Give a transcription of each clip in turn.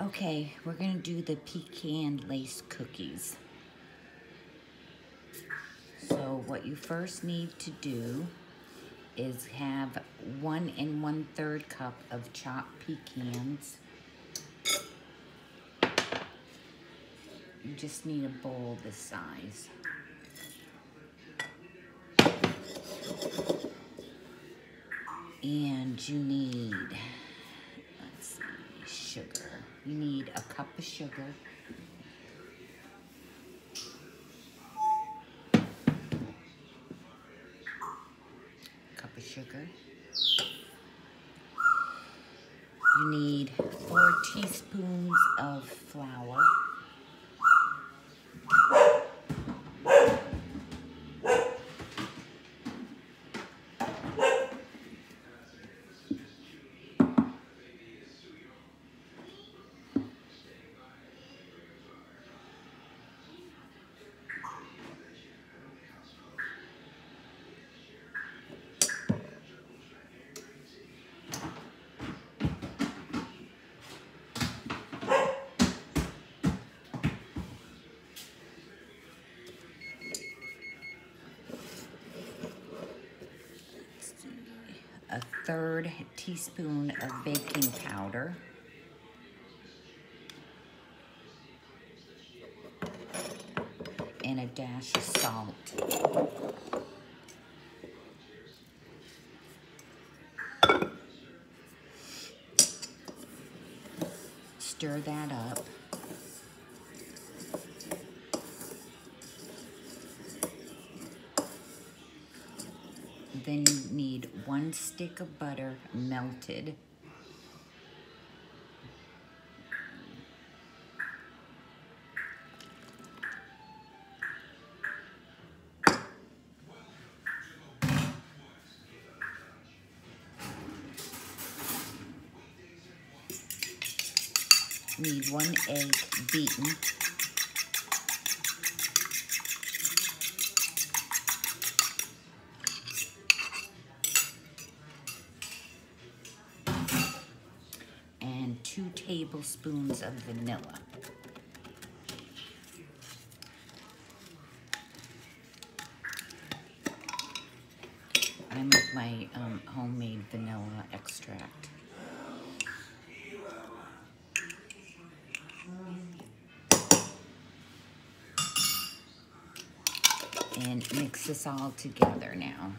Okay, we're gonna do the pecan lace cookies. So what you first need to do is have one and one third cup of chopped pecans. You just need a bowl this size. And you need, You need a cup of sugar. Cup of sugar. You need four teaspoons of flour. a third teaspoon of baking powder. And a dash of salt. Stir that up. Then you need one stick of butter melted. Need one egg beaten. and two tablespoons of vanilla. I make my um, homemade vanilla extract. And mix this all together now.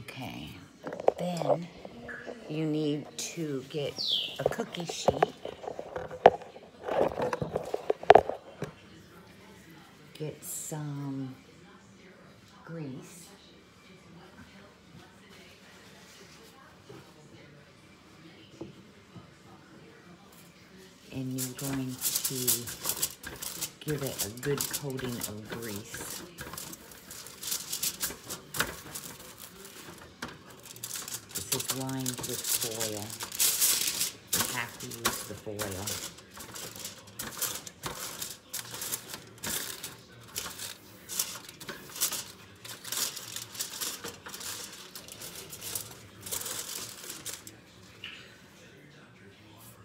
Okay, then you need to get a cookie sheet. Get some grease. And you're going to give it a good coating of grease. This is lined with foil. You have to use the foil.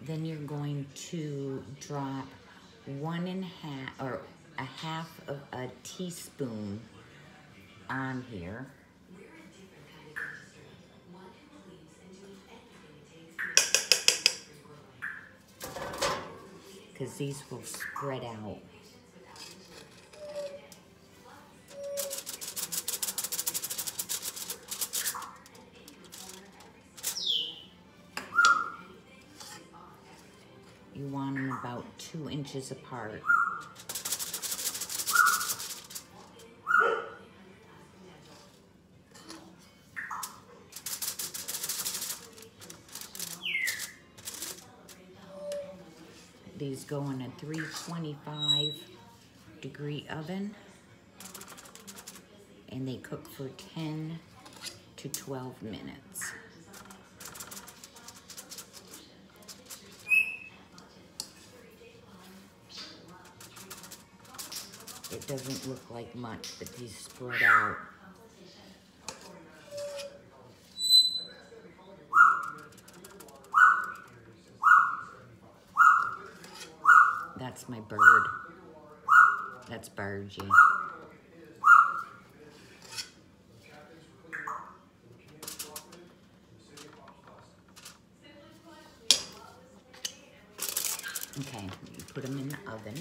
Then you're going to drop one and a half, or a half of a teaspoon on here. Because these will spread out. You want them about two inches apart. These go in a 325 degree oven. and they cook for 10 to 12 minutes. It doesn't look like much, but these spread out. That's my bird. That's Bargy. Okay, you put them in the oven.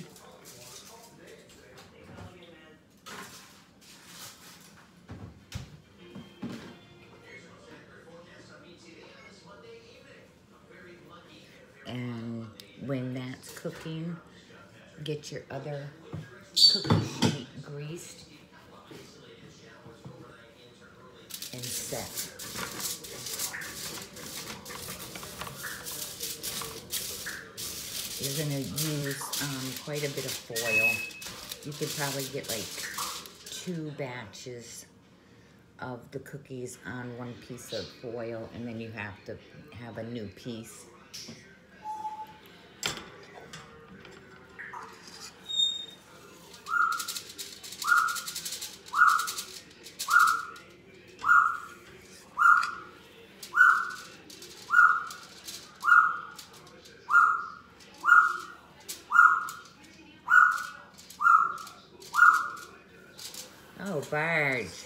And when that's cooking, get your other cookie sheet greased and set. You're gonna use um, quite a bit of foil. You could probably get like two batches of the cookies on one piece of foil and then you have to have a new piece. Oh, birds.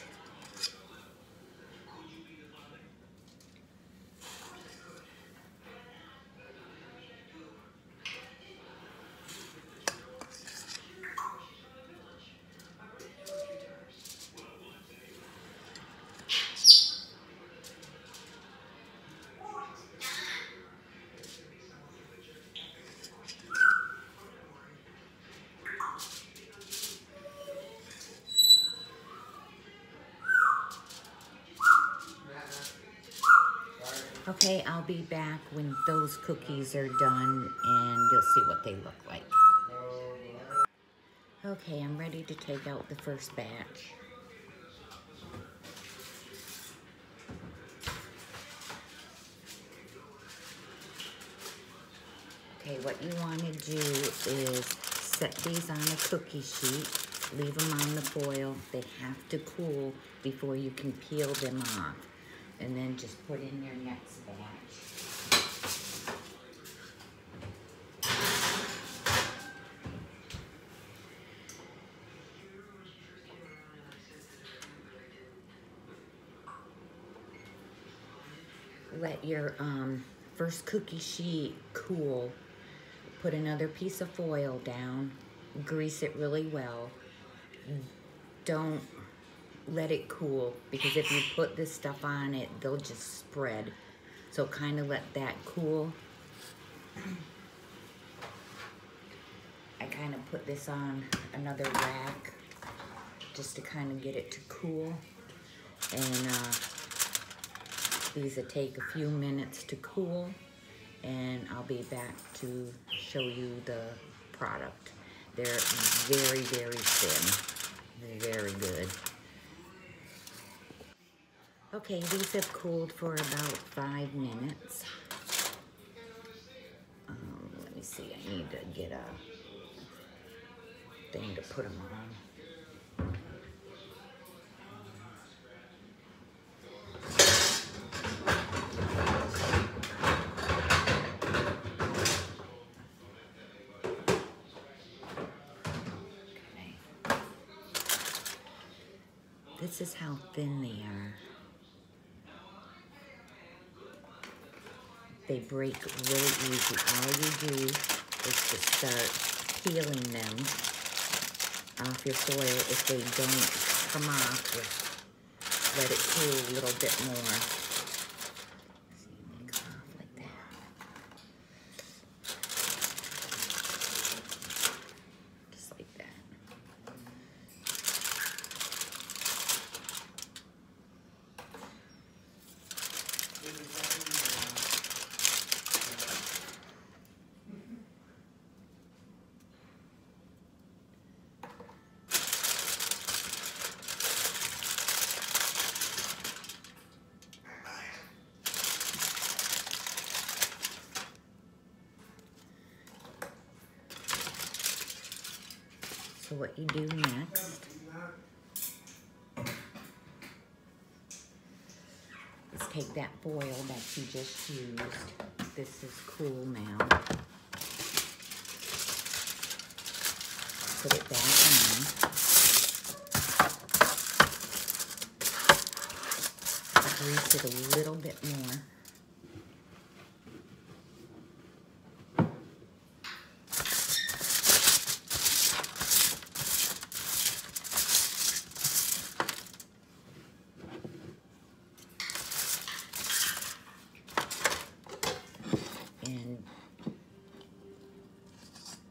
Okay, I'll be back when those cookies are done and you'll see what they look like. Okay, I'm ready to take out the first batch. Okay, what you want to do is set these on a cookie sheet, leave them on the foil. They have to cool before you can peel them off. And then just put in your next batch. Let your um, first cookie sheet cool. Put another piece of foil down. Grease it really well. Don't let it cool because if you put this stuff on it, they'll just spread. So kind of let that cool. I kind of put this on another rack just to kind of get it to cool. And uh, these will take a few minutes to cool and I'll be back to show you the product. They're very, very thin. Very good. Okay, these have cooled for about five minutes. Um, let me see, I need to get a thing to put them on. This is how thin they are. They break really easy. All you do is to start peeling them off your foil. If they don't come off, just let it cool a little bit more. See, they come off like that. Just like that. So what you do next is take that foil that you just used. This is cool now. Put it back on. Grease it a little bit more.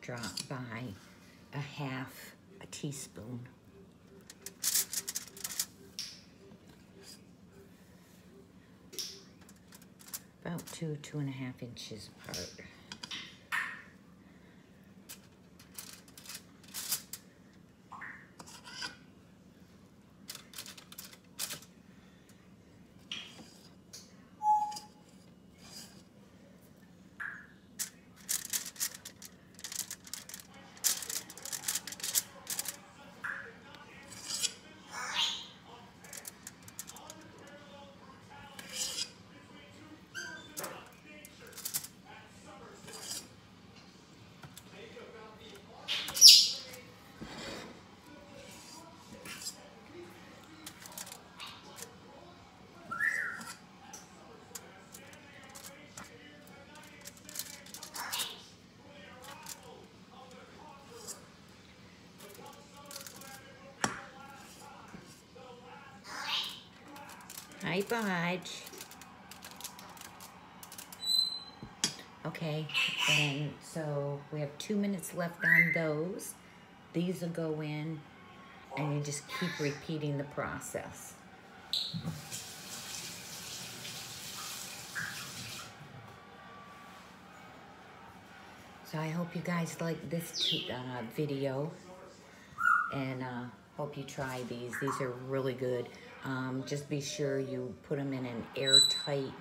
drop by a half a teaspoon. About two, two and a half inches apart. Hi, Budge. Okay, and so we have two minutes left on those. These will go in, and you just keep repeating the process. So I hope you guys like this uh, video, and uh, hope you try these. These are really good. Um, just be sure you put them in an airtight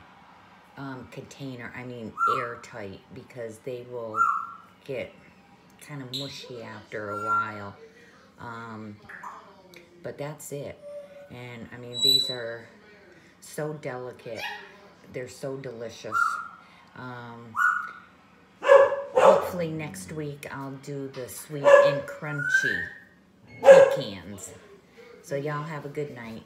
um, container. I mean airtight because they will get kind of mushy after a while. Um, but that's it. And I mean, these are so delicate. They're so delicious. Um, hopefully next week I'll do the sweet and crunchy pecans. So y'all have a good night.